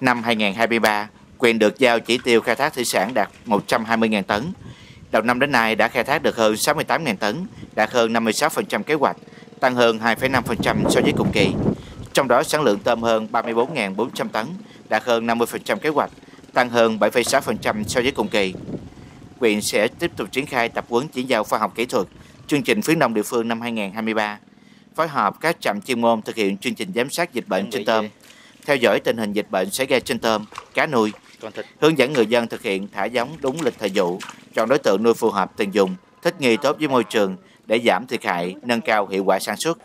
Năm 2023, quyền được giao chỉ tiêu khai thác thủy sản đạt 120.000 tấn. Đầu năm đến nay đã khai thác được hơn 68.000 tấn, đạt hơn 56% kế hoạch, tăng hơn 2,5% so với cùng kỳ. Trong đó sản lượng tôm hơn 34.400 tấn, đạt hơn 50% kế hoạch, tăng hơn 7,6% so với cùng kỳ. Quyện sẽ tiếp tục triển khai tập huấn chuyển giao khoa học kỹ thuật, chương trình khuyến nông địa phương năm 2023, phối hợp các trạm chuyên môn thực hiện chương trình giám sát dịch bệnh trên tôm, theo dõi tình hình dịch bệnh xảy ra trên tôm, cá nuôi, hướng dẫn người dân thực hiện thả giống đúng lịch thời vụ, chọn đối tượng nuôi phù hợp từng dùng, thích nghi tốt với môi trường để giảm thiệt hại, nâng cao hiệu quả sản xuất.